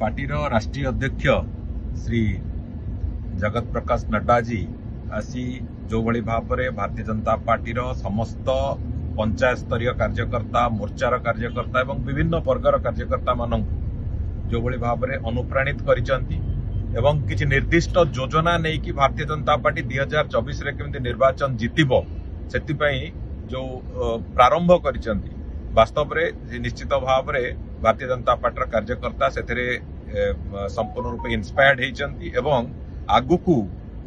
ପାର୍ଟିର ରାଷ୍ଟ୍ରୀୟ ଅଧ୍ୟକ୍ଷ ଶ୍ରୀ ଜଗତ ପ୍ରକାଶ ନଡ୍ଡାଜୀ ଆସି ଯେଉଁଭଳି ଭାବରେ ଭାରତୀୟ ଜନତା ପାର୍ଟିର ସମସ୍ତ ପଞ୍ଚାୟତ ସ୍ତରୀୟ କାର୍ଯ୍ୟକର୍ତ୍ତା ମୋର୍ଚ୍ଚାର କାର୍ଯ୍ୟକର୍ତ୍ତା ଏବଂ ବିଭିନ୍ନ ବର୍ଗର କାର୍ଯ୍ୟକର୍ତ୍ତାମାନଙ୍କୁ ଯେଉଁଭଳି ଭାବରେ ଅନୁପ୍ରାଣିତ କରିଛନ୍ତି ଏବଂ କିଛି ନିର୍ଦ୍ଦିଷ୍ଟ ଯୋଜନା ନେଇକି ଭାରତୀୟ ଜନତା ପାର୍ଟି ଦୁଇ ହଜାର ଚବିଶରେ କେମିତି ନିର୍ବାଚନ ଜିତିବ ସେଥିପାଇଁ ଯେଉଁ ପ୍ରାରମ୍ଭ କରିଛନ୍ତି ବାସ୍ତବରେ ନିଶ୍ଚିତ ଭାବରେ ଭାରତୀୟ ଜନତା ପାର୍ଟିର କାର୍ଯ୍ୟକର୍ତ୍ତା ସେଥିରେ ସମ୍ପୂର୍ଣ୍ଣ ରୂପେ ଇନ୍ସପାୟାର୍ଡ ହେଇଛନ୍ତି ଏବଂ ଆଗକୁ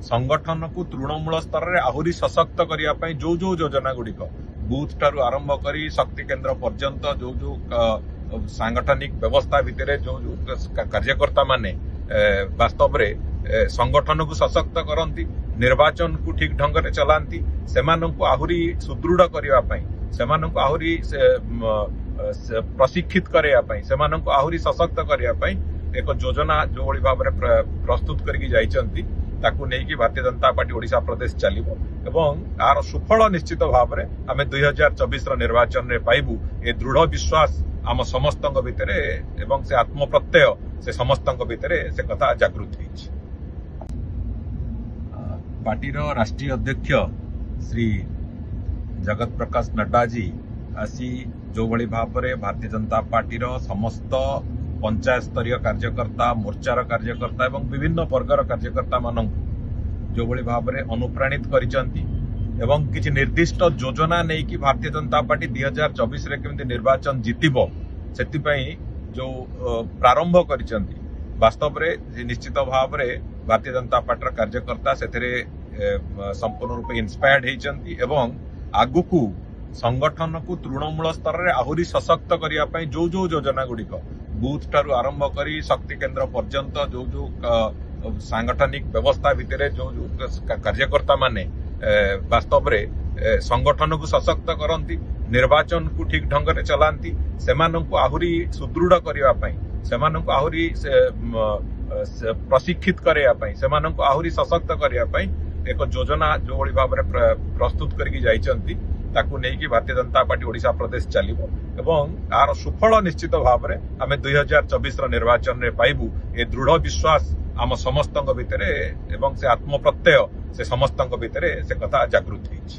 ସଂଗଠନକୁ ତୃଣମୂଳ ସ୍ତରରେ ଆହୁରି ସଶକ୍ତ କରିବା ପାଇଁ ଯୋଉ ଯୋଉ ଯୋଜନା ଗୁଡ଼ିକ ବୁଥ ଠାରୁ ଆରମ୍ଭ କରି ଶକ୍ତି କେନ୍ଦ୍ର ପର୍ଯ୍ୟନ୍ତ ଯୋଉ ଯୋଉ ସାଂଗଠନିକ ବ୍ୟବସ୍ଥା ଭିତରେ ଯୋଉ ଯୋଉ କାର୍ଯ୍ୟକର୍ତ୍ତା ମାନେ ବାସ୍ତବରେ ସଂଗଠନକୁ ସଶକ୍ତ କରନ୍ତି ନିର୍ବାଚନକୁ ଠିକ ଢଙ୍ଗରେ ଚଲାନ୍ତି ସେମାନଙ୍କୁ ଆହୁରି ସୁଦୃଢ କରିବା ପାଇଁ ସେମାନଙ୍କୁ ଆହୁରି ପ୍ରଶିକ୍ଷିତ କରାଇବା ପାଇଁ ସେମାନଙ୍କୁ ଆହୁରି ସଶକ୍ତ କରିବା ପାଇଁ ଏକ ଯୋଜନା ଯୋଉଭଳି ଭାବରେ ପ୍ରସ୍ତୁତ କରିକି ଯାଇଛନ୍ତି ତାକୁ ନେଇକି ଭାରତୀୟ ଜନତା ପାର୍ଟି ଓଡ଼ିଶା ପ୍ରଦେଶ ଚାଲିବ ଏବଂ ଏହାର ସୁଫଳ ନିଶ୍ଚିତ ଭାବରେ ଆମେ ଦୁଇ ହଜାର ଚବିଶର ନିର୍ବାଚନରେ ପାଇବୁ ଏ ଦୃଢ ବିଶ୍ୱାସ ଆମ ସମସ୍ତଙ୍କ ଭିତରେ ଏବଂ ସେ ଆତ୍ମପ୍ରତ୍ୟୟ ସେ ସମସ୍ତଙ୍କ ଭିତରେ ସେ କଥା ଜାଗୃତ ହେଇଛି ପାର୍ଟିର ରାଷ୍ଟ୍ରୀୟ ଅଧ୍ୟକ୍ଷ ଶ୍ରୀ ଜଗତ ପ୍ରକାଶ ନଡ୍ଡାଜୀ ଆସି ଯେଉଁଭଳି ଭାବରେ ଭାରତୀୟ ଜନତା ପାର୍ଟିର ସମସ୍ତ ପଞ୍ଚାୟତ ସ୍ତରୀୟ କାର୍ଯ୍ୟକର୍ତ୍ତା ମୋର୍ଚ୍ଚାର କାର୍ଯ୍ୟକର୍ତ୍ତା ଏବଂ ବିଭିନ୍ନ ବର୍ଗର କାର୍ଯ୍ୟକର୍ତ୍ତାମାନଙ୍କୁ ଯେଉଁଭଳି ଭାବରେ ଅନୁପ୍ରାଣିତ କରିଛନ୍ତି ଏବଂ କିଛି ନିର୍ଦ୍ଦିଷ୍ଟ ଯୋଜନା ନେଇକି ଭାରତୀୟ ଜନତା ପାର୍ଟି ଦୁଇ ହଜାର ଚବିଶରେ କେମିତି ନିର୍ବାଚନ ଜିତିବ ସେଥିପାଇଁ ଯେଉଁ ପ୍ରାରମ୍ଭ କରିଛନ୍ତି ବାସ୍ତବରେ ନିଶ୍ଚିତ ଭାବରେ ଭାରତୀୟ ଜନତା ପାର୍ଟିର କାର୍ଯ୍ୟକର୍ତ୍ତା ସେଥିରେ ସମ୍ପୂର୍ଣ୍ଣ ରୂପେ ଇନ୍ସପାୟାର୍ଡ ହେଇଛନ୍ତି ଏବଂ ଆଗକୁ ସଂଗଠନକୁ ତୃଣମୂଳ ସ୍ତରରେ ଆହୁରି ସଶକ୍ତ କରିବା ପାଇଁ ଯୋଉ ଯୋଉ ଯୋଜନା ଗୁଡ଼ିକ ବୁଥ ଠାରୁ ଆରମ୍ଭ କରି ଶକ୍ତି କେନ୍ଦ୍ର ପର୍ଯ୍ୟନ୍ତ ଯୋଉ ଯୋଉ ସାଂଗଠନିକ ବ୍ୟବସ୍ଥା ଭିତରେ ଯୋଉ ଯୋଉ କାର୍ଯ୍ୟକର୍ତ୍ତା ମାନେ ବାସ୍ତବରେ ସଂଗଠନକୁ ସଶକ୍ତ କରନ୍ତି ନିର୍ବାଚନକୁ ଠିକ ଢଙ୍ଗରେ ଚଲାନ୍ତି ସେମାନଙ୍କୁ ଆହୁରି ସୁଦୃଢ କରିବା ପାଇଁ ସେମାନଙ୍କୁ ଆହୁରି ପ୍ରଶିକ୍ଷିତ କରାଇବା ପାଇଁ ସେମାନଙ୍କୁ ଆହୁରି ସଶକ୍ତ କରିବା ପାଇଁ ଏକ ଯୋଜନା ଯୋଉଭଳି ଭାବରେ ପ୍ରସ୍ତୁତ କରିକି ଯାଇଛନ୍ତି ତାକୁ ନେଇକି ଭାରତୀୟ ଜନତା ପାର୍ଟି ଓଡ଼ିଶା ପ୍ରଦେଶ ଚାଲିବ ଏବଂ ଏହାର ସୁଫଳ ନିଶ୍ଚିତ ଭାବରେ ଆମେ ଦୁଇ ହଜାର ଚବିଶର ନିର୍ବାଚନରେ ପାଇବୁ ଏ ଦୃଢ ବିଶ୍ୱାସ ଆମ ସମସ୍ତଙ୍କ ଭିତରେ ଏବଂ ସେ ଆତ୍ମପ୍ରତ୍ୟୟ ସେ ସମସ୍ତଙ୍କ ଭିତରେ ସେ କଥା ଜାଗୃତ ହେଇଛି।